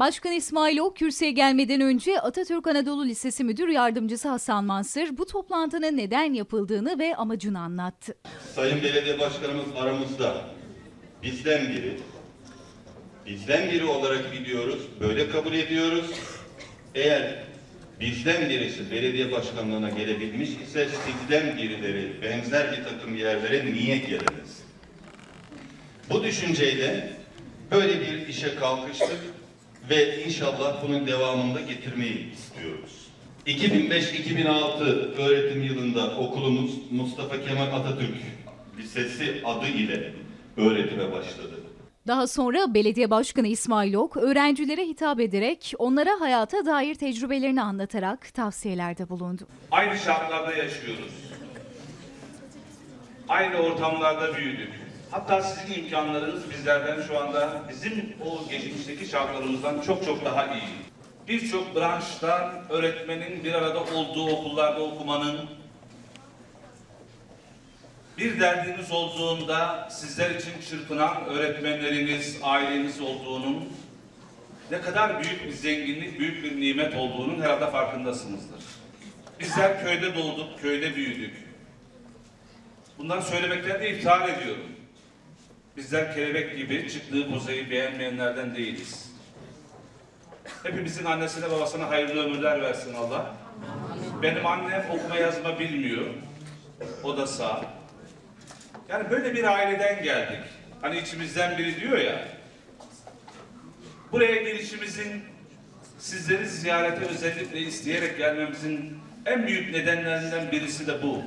Başkan İsmail Ok kürsüye gelmeden önce Atatürk Anadolu Lisesi Müdür Yardımcısı Hasan Mansır bu toplantının neden yapıldığını ve amacını anlattı. Sayın Belediye Başkanımız aramızda. Bizden biri. Bizden biri olarak biliyoruz. Böyle kabul ediyoruz. Eğer bizden birisi belediye başkanlığına gelebilmiş ise sizden birileri benzer bir takım yerlere niye gelemez? Bu düşünceyle böyle bir işe kalkıştık ve inşallah bunun devamında getirmeyi istiyoruz. 2005-2006 öğretim yılında okulumuz Mustafa Kemal Atatürk Lisesi adı ile öğretime başladı. Daha sonra Belediye Başkanı İsmail Ok öğrencilere hitap ederek onlara hayata dair tecrübelerini anlatarak tavsiyelerde bulundu. Aynı şartlarda yaşıyoruz. Aynı ortamlarda büyüdük. Hatta sizin imkanlarınız bizlerden şu anda bizim o geçmişteki şartlarımızdan çok çok daha iyi. Birçok branşta öğretmenin bir arada olduğu okullarda okumanın bir derdiniz olduğunda sizler için çırpınan öğretmenleriniz, aileniz olduğunun ne kadar büyük bir zenginlik, büyük bir nimet olduğunun herhalde farkındasınızdır. Bizler köyde doğduk, köyde büyüdük. Bundan söylemekten de iftihar ediyorum. Bizler kelebek gibi çıktığı bozayı beğenmeyenlerden değiliz. Hepimizin annesine babasına hayırlı ömürler versin Allah. Benim annem okuma yazma bilmiyor. O da sağ. Yani böyle bir aileden geldik. Hani içimizden biri diyor ya. Buraya gelişimizin sizleri ziyarete özellikle isteyerek gelmemizin en büyük nedenlerinden birisi de bu.